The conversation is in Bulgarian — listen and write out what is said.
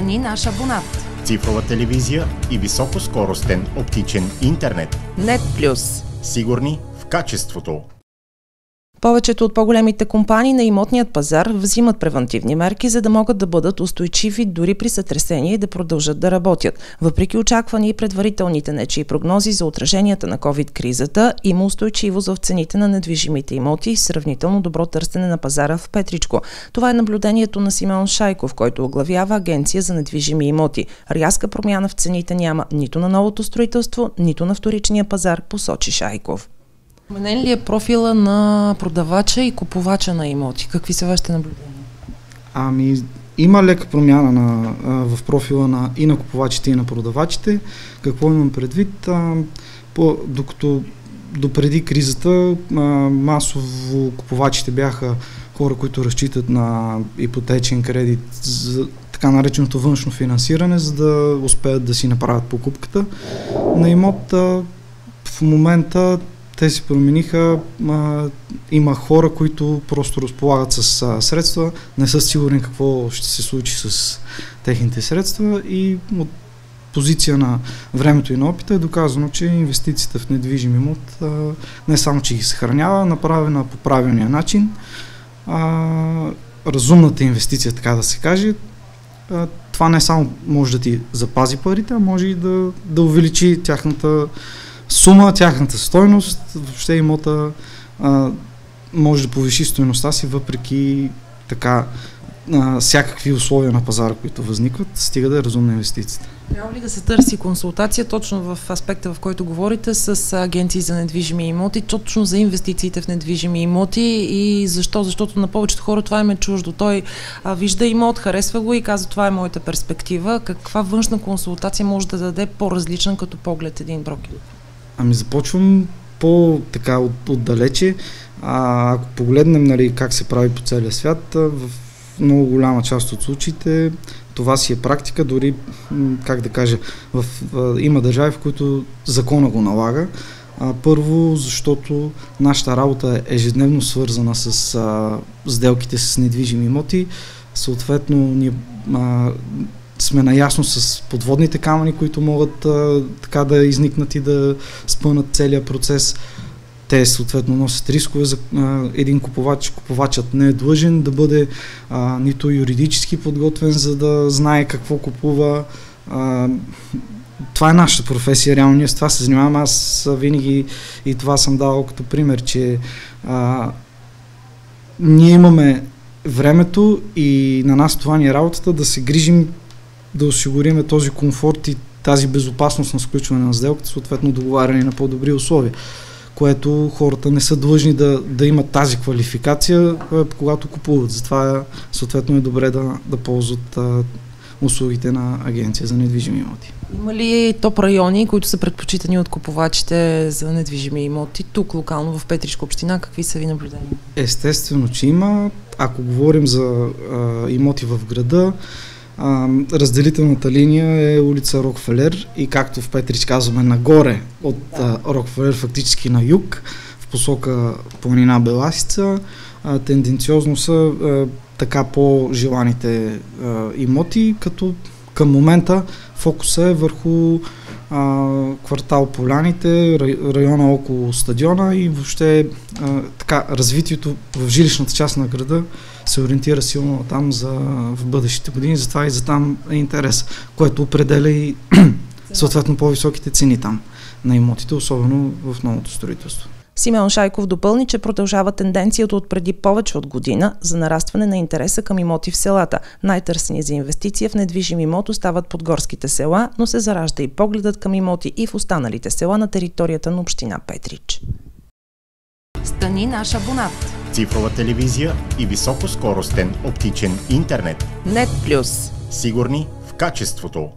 Стани наш абонат. Цифрова телевизия и високоскоростен оптичен интернет. Нет Плюс. Сигурни в качеството. Повечето от по-големите компании на имотният пазар взимат превентивни мерки, за да могат да бъдат устойчиви дори при сътресение и да продължат да работят. Въпреки очаквани и предварителните нечи прогнози за отраженията на COVID-кризата, има устойчивост в цените на недвижимите имоти и сравнително добро търсене на пазара в Петричко. Това е наблюдението на Симеон Шайков, който оглавява Агенция за недвижими имоти. Рязка промяна в цените няма нито на новото строителство, нито на вторичния пазар, посочи Шайков. Менен ли е профила на продавача и купувача на имоти? Какви са вашите наблюдения? Ами, има лека промяна на, а, в профила на, и на купувачите, и на продавачите. Какво имам предвид? А, по, докато допреди кризата а, масово купувачите бяха хора, които разчитат на ипотечен кредит за така нареченото външно финансиране, за да успеят да си направят покупката на имот. В момента те се промениха. А, има хора, които просто разполагат с а, средства, не са сигурни какво ще се случи с техните средства и от позиция на времето и на опита е доказано, че инвестицията в недвижим имот а, не само, че ги съхранява, направена по правилния начин, а, разумната инвестиция, така да се каже, а, това не само може да ти запази парите, а може и да, да увеличи тяхната сума, тяхната стойност, въобще имота а, може да повиши стойността си, въпреки така а, всякакви условия на пазара, които възникват, стига да е разумна инвестицията. Трябва ли да се търси консултация точно в аспекта, в който говорите, с агенции за недвижими имоти, точно за инвестициите в недвижими имоти и защо? Защото на повечето хора това им е чуждо. Той а, вижда имот, харесва го и казва това е моята перспектива. Каква външна консултация може да даде по-различна като поглед един брокер? Ами започвам по-така от, отдалече. А, ако погледнем нали, как се прави по целия свят, в много голяма част от случаите това си е практика, дори, как да кажа, в, в, има държави, в които закона го налага. А, първо, защото нашата работа е ежедневно свързана с а, сделките с недвижими имоти. Съответно, ние а, сме наясно с подводните камъни, които могат а, така да изникнат и да спънат целият процес. Те съответно носят рискове за а, един купувач. Купувачът не е длъжен да бъде а, нито юридически подготвен, за да знае какво купува. А, това е нашата професия, реално ние с това се занимаваме. Аз винаги и това съм давал като пример, че а, ние имаме времето и на нас това ни е работата да се грижим да осигурим този комфорт и тази безопасност на сключване на сделката, съответно договаряне на по-добри условия, което хората не са длъжни да, да имат тази квалификация, когато купуват. Затова съответно е добре да, да ползват а, услугите на агенция за недвижими имоти. Има ли топ райони, които са предпочитани от купувачите за недвижими имоти тук локално в Петришка община? Какви са ви наблюдения? Естествено, че има. Ако говорим за а, имоти в града, разделителната линия е улица Рокфелер и както в Петрич казваме нагоре от а, Рокфелер, фактически на юг, в посока планина Беласица. А, тенденциозно са а, така по-желаните а, имоти, като към момента фокуса е върху квартал Поляните, района около стадиона и въобще а, така развитието в жилищната част на града се ориентира силно там за в бъдещите години, затова и за там е интерес, което определя и съответно по-високите цени там на имотите, особено в новото строителство. Симеон Шайков допълни, че продължава тенденцията от преди повече от година за нарастване на интереса към имоти в селата. Най-търсени за инвестиция в недвижим имот остават подгорските села, но се заражда и погледът към имоти и в останалите села на територията на община Петрич. Стани наш абонат. Цифрова телевизия и високоскоростен оптичен интернет. Нет Плюс. Сигурни в качеството.